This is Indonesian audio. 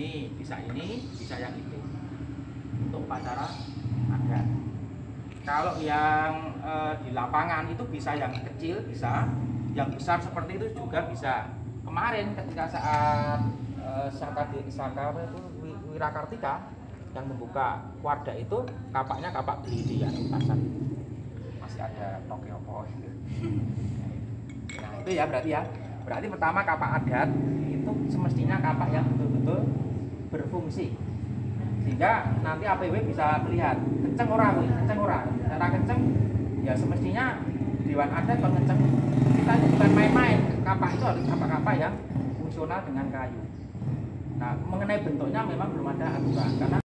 ini bisa ini bisa yang itu. Untuk upacara adat kalau yang eh, di lapangan itu bisa yang kecil bisa. Yang besar seperti itu juga bisa. Kemarin ketika saat eh, Saka di Saka itu Wi- Wirakartika yang membuka wadah itu kapaknya kapak di di anu, pasar. Masih ada toke opo gitu. nah itu ya berarti ya. Berarti pertama kapak adat itu semestinya kapak yang berfungsi sehingga nanti APW bisa melihat kenceng ora kuwi, kenceng ora? Cara kenceng ya semestinya dewan adat kalau kenceng kita itu bukan main-main. Kapak itu harus kapak-kapak yang fungsional dengan kayu. Nah mengenai bentuknya memang belum ada aturan karena